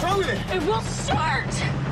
What's it? It will start!